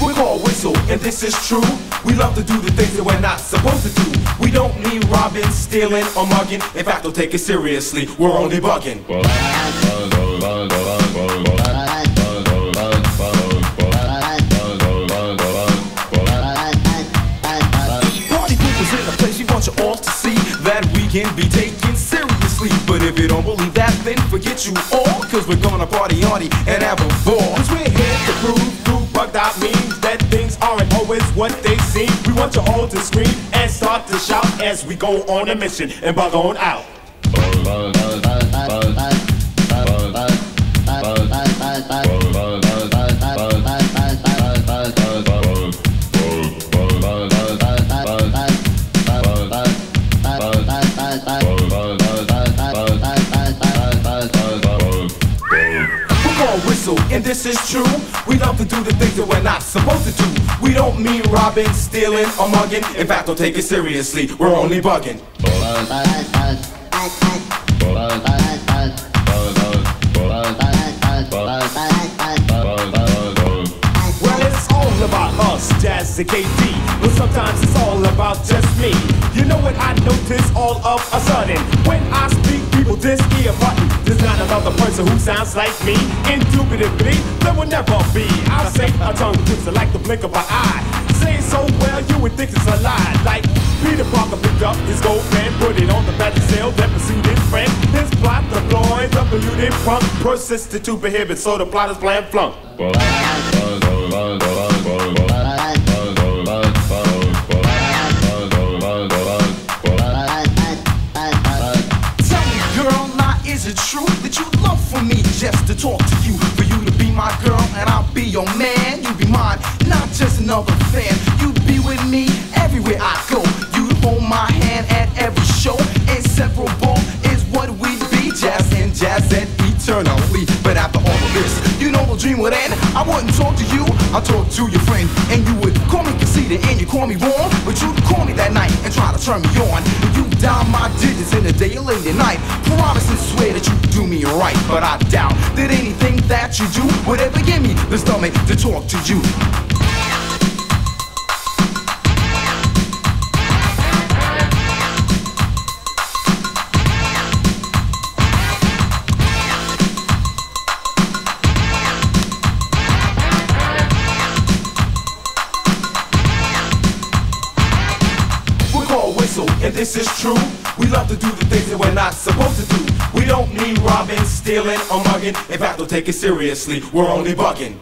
We're called Whistle, and this is true. We love to do the things that we're not supposed to do. We don't mean robbing, stealing, or mugging. In fact, don't take it seriously. We're only bugging. Can be taken seriously. But if you don't believe that, then forget you all. Cause we're gonna party on it and have a ball. Cause we're here to prove through bugged out means that things aren't always what they seem. We want you all to scream and start to shout as we go on a mission and bug on out. We're called Whistle, and this is true. We love to do the things that we're not supposed to do. We don't mean robbing, stealing, or mugging. In fact, don't take it seriously. We're only bugging. Well, it's all about us, Jazz and KD. But sometimes it's all about just me. You know what I notice all of a sudden? When I speak, people this ear button. There's not another person who sounds like me. Indubitably, there will never be. I'll say a tongue twister like the blink of an eye. Say so well, you would think it's a lie. Like Peter Parker picked up his gold pen, put it on the of sale, then pursued his friend. His plot deployed, W did front, persisted to prohibit, so the plot is plan flunk. To talk to you? For you to be my girl and I'll be your man. You be mine, not just another fan. You be with me everywhere I go. You'd hold my hand at every show. Inseparable is what we'd be. Jazz and jazz and eternally. But after all of this, you know the dream would end. I wouldn't talk to you, I'd talk to your friend. And you would call me conceited and you call me wrong. But you'd call me that night and try to turn me on. Down my digits in the day or late at night. Promise and swear that you do me right. But I doubt that anything that you do would ever give me the stomach to talk to you. Whistle, and this is true. We love to do the things that we're not supposed to do. We don't mean robbing, stealing, or mugging. In fact, don't take it seriously. We're only bugging.